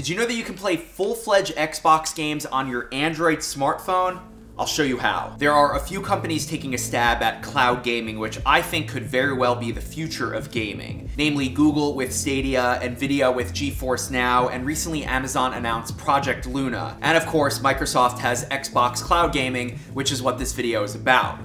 Did you know that you can play full-fledged Xbox games on your Android smartphone? I'll show you how. There are a few companies taking a stab at cloud gaming, which I think could very well be the future of gaming. Namely Google with Stadia, and Nvidia with GeForce Now, and recently Amazon announced Project Luna. And of course, Microsoft has Xbox Cloud Gaming, which is what this video is about.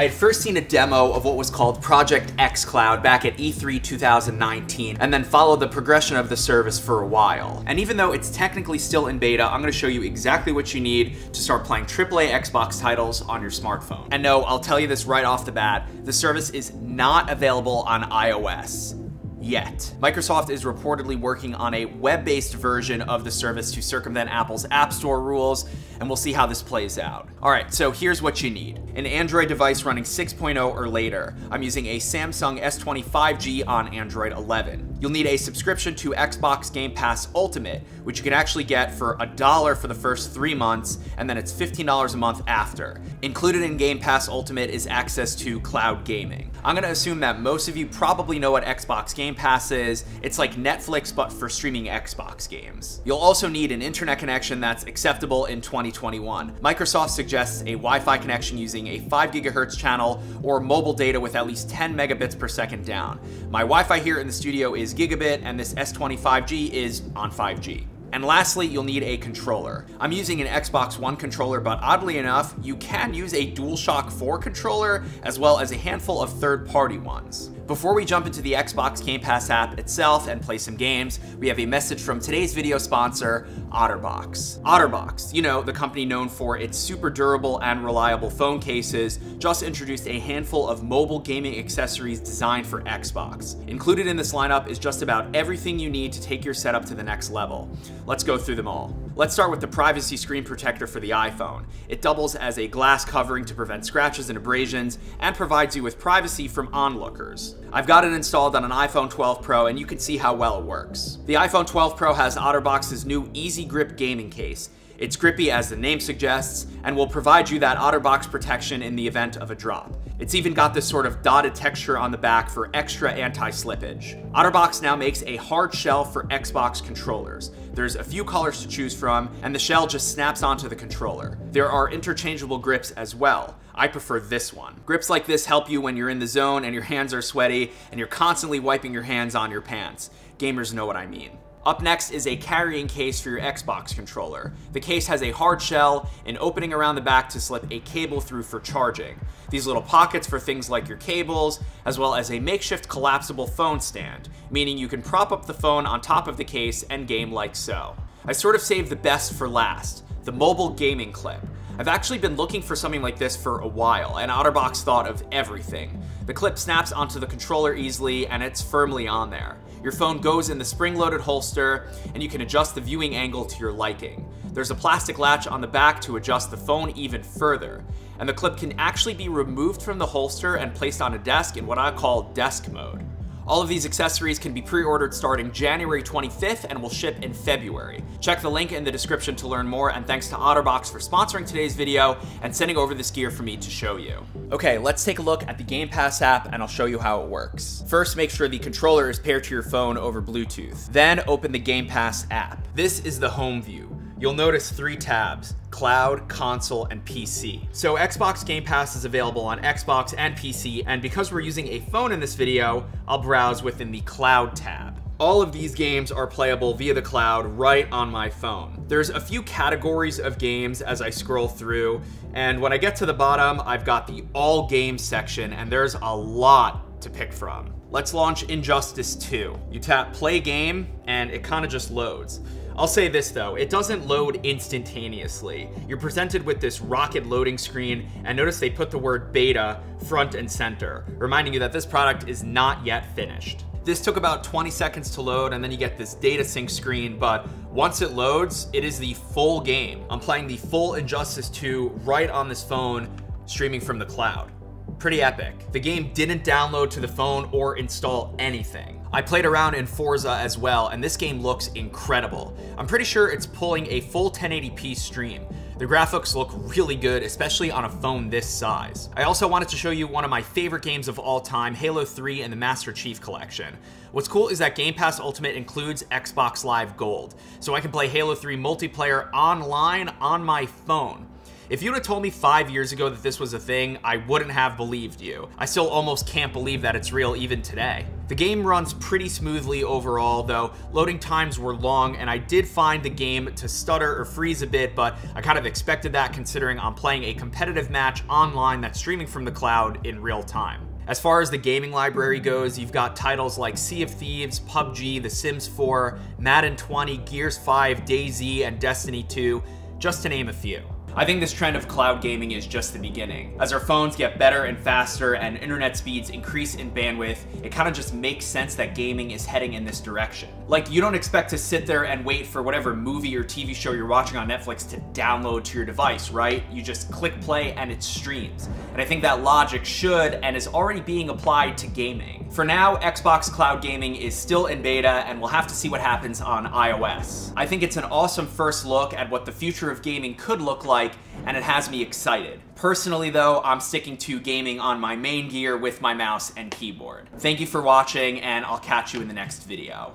I had first seen a demo of what was called Project xCloud back at E3 2019, and then followed the progression of the service for a while. And even though it's technically still in beta, I'm gonna show you exactly what you need to start playing AAA Xbox titles on your smartphone. And no, I'll tell you this right off the bat, the service is not available on iOS yet. Microsoft is reportedly working on a web-based version of the service to circumvent Apple's App Store rules, and we'll see how this plays out. All right, so here's what you need. An Android device running 6.0 or later. I'm using a Samsung S25G on Android 11. You'll need a subscription to Xbox Game Pass Ultimate, which you can actually get for a dollar for the first three months, and then it's $15 a month after. Included in Game Pass Ultimate is access to cloud gaming. I'm gonna assume that most of you probably know what Xbox Game Pass is. It's like Netflix, but for streaming Xbox games. You'll also need an internet connection that's acceptable in 2021. Microsoft suggests a Wi-Fi connection using a 5 gigahertz channel or mobile data with at least 10 megabits per second down. My Wi-Fi here in the studio is gigabit and this S25G is on 5G. And lastly, you'll need a controller. I'm using an Xbox One controller, but oddly enough, you can use a DualShock 4 controller as well as a handful of third-party ones. Before we jump into the Xbox Game Pass app itself and play some games, we have a message from today's video sponsor, OtterBox. OtterBox, you know, the company known for its super durable and reliable phone cases, just introduced a handful of mobile gaming accessories designed for Xbox. Included in this lineup is just about everything you need to take your setup to the next level. Let's go through them all. Let's start with the privacy screen protector for the iPhone. It doubles as a glass covering to prevent scratches and abrasions and provides you with privacy from onlookers. I've got it installed on an iPhone 12 Pro and you can see how well it works. The iPhone 12 Pro has OtterBox's new Easy Grip gaming case. It's grippy as the name suggests, and will provide you that OtterBox protection in the event of a drop. It's even got this sort of dotted texture on the back for extra anti-slippage. OtterBox now makes a hard shell for Xbox controllers. There's a few colors to choose from, and the shell just snaps onto the controller. There are interchangeable grips as well. I prefer this one. Grips like this help you when you're in the zone and your hands are sweaty and you're constantly wiping your hands on your pants. Gamers know what I mean. Up next is a carrying case for your Xbox controller. The case has a hard shell, an opening around the back to slip a cable through for charging. These little pockets for things like your cables, as well as a makeshift collapsible phone stand, meaning you can prop up the phone on top of the case and game like so. I sort of saved the best for last, the mobile gaming clip. I've actually been looking for something like this for a while, and OtterBox thought of everything. The clip snaps onto the controller easily, and it's firmly on there. Your phone goes in the spring-loaded holster, and you can adjust the viewing angle to your liking. There's a plastic latch on the back to adjust the phone even further, and the clip can actually be removed from the holster and placed on a desk in what I call desk mode. All of these accessories can be pre-ordered starting January 25th and will ship in February. Check the link in the description to learn more and thanks to OtterBox for sponsoring today's video and sending over this gear for me to show you. Okay, let's take a look at the Game Pass app and I'll show you how it works. First, make sure the controller is paired to your phone over Bluetooth. Then open the Game Pass app. This is the home view you'll notice three tabs, Cloud, Console, and PC. So Xbox Game Pass is available on Xbox and PC, and because we're using a phone in this video, I'll browse within the Cloud tab. All of these games are playable via the cloud right on my phone. There's a few categories of games as I scroll through, and when I get to the bottom, I've got the all games section, and there's a lot to pick from. Let's launch Injustice 2. You tap play game, and it kind of just loads. I'll say this though, it doesn't load instantaneously. You're presented with this rocket loading screen, and notice they put the word beta front and center, reminding you that this product is not yet finished. This took about 20 seconds to load, and then you get this data sync screen, but once it loads, it is the full game. I'm playing the full Injustice 2 right on this phone, streaming from the cloud. Pretty epic. The game didn't download to the phone or install anything. I played around in Forza as well, and this game looks incredible. I'm pretty sure it's pulling a full 1080p stream. The graphics look really good, especially on a phone this size. I also wanted to show you one of my favorite games of all time, Halo 3 and the Master Chief Collection. What's cool is that Game Pass Ultimate includes Xbox Live Gold, so I can play Halo 3 multiplayer online on my phone. If you'd have told me five years ago that this was a thing, I wouldn't have believed you. I still almost can't believe that it's real even today. The game runs pretty smoothly overall, though loading times were long, and I did find the game to stutter or freeze a bit, but I kind of expected that considering I'm playing a competitive match online that's streaming from the cloud in real time. As far as the gaming library goes, you've got titles like Sea of Thieves, PUBG, The Sims 4, Madden 20, Gears 5, DayZ, and Destiny 2, just to name a few. I think this trend of cloud gaming is just the beginning. As our phones get better and faster and internet speeds increase in bandwidth, it kind of just makes sense that gaming is heading in this direction. Like, you don't expect to sit there and wait for whatever movie or TV show you're watching on Netflix to download to your device, right? You just click play and it streams. And I think that logic should and is already being applied to gaming. For now, Xbox Cloud Gaming is still in beta and we'll have to see what happens on iOS. I think it's an awesome first look at what the future of gaming could look like like, and it has me excited. Personally though, I'm sticking to gaming on my main gear with my mouse and keyboard. Thank you for watching, and I'll catch you in the next video.